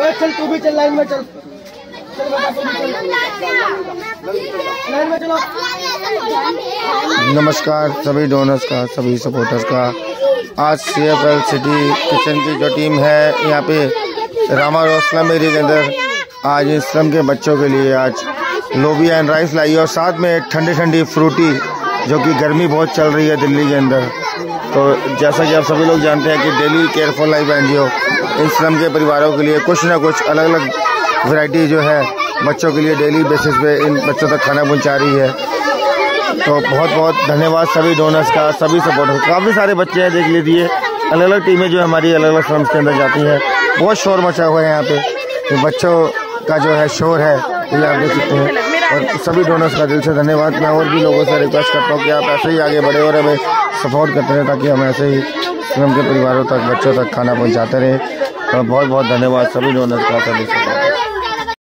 चल चल तू भी लाइन में चलो। नमस्कार, सभी डोनर्स का, सभी सपोर्टर्स का। आज C F L city kitchen की जो टीम है, यहाँ पे रामा रोस्लम एरिया के अंदर, आज इस्लम के बच्चों के लिए आज लोबिया एंड राइस लाई और साथ में ठंडी ठंडी फ्रूटी जो कि गर्मी बहुत चल रही है दिल्ली के अंदर। तो जैसा कि आप सभी लोग जानते हैं कि डेली केयरफुल लाइफ एनजीओ इन स्लम के परिवारों के लिए कुछ ना कुछ अलग अलग वैरायटी जो है बच्चों के लिए डेली बेसिस पे इन बच्चों तक खाना पहुँचा रही है। तो बहुत बहुत धन्यवाद सभी डोनर्स का, सभी सपोर्टर्स काफ़ी सारे बच्चे हैं, देख लीजिए। अलग अलग टीमें जो हमारी अलग अलग स्लम्स के अंदर जाती हैं। बहुत शोर मचा हुआ है यहाँ पे। तो बच्चों का जो है शोर है, ये आप देख सकते हैं। और सभी डोनर्स का दिल से धन्यवाद। मैं और भी लोगों से रिक्वेस्ट करता हूँ कि आप ऐसे ही आगे बढ़े और हमें सपोर्ट करते रहें ताकि हम ऐसे ही स्वयं के परिवारों तक, बच्चों तक खाना पहुँचाते रहें। और बहुत बहुत धन्यवाद सभी डोनर्स का सभी।